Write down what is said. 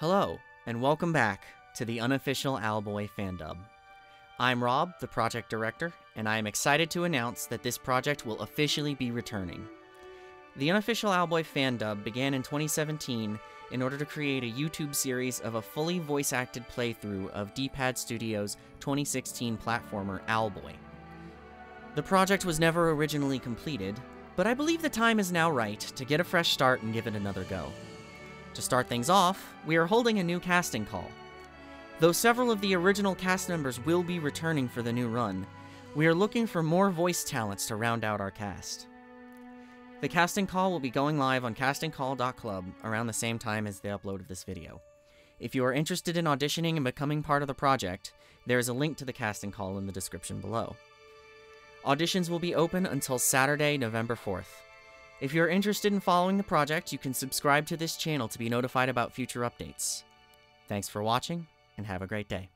Hello, and welcome back to the unofficial Owlboy fandub. I'm Rob, the project director, and I am excited to announce that this project will officially be returning. The unofficial Owlboy fandub began in 2017 in order to create a YouTube series of a fully voice acted playthrough of D-Pad Studios' 2016 platformer Owlboy. The project was never originally completed, but I believe the time is now right to get a fresh start and give it another go. To start things off, we are holding a new casting call. Though several of the original cast members will be returning for the new run, we are looking for more voice talents to round out our cast. The casting call will be going live on castingcall.club around the same time as the upload of this video. If you are interested in auditioning and becoming part of the project, there is a link to the casting call in the description below. Auditions will be open until Saturday, November 4th. If you're interested in following the project, you can subscribe to this channel to be notified about future updates. Thanks for watching, and have a great day.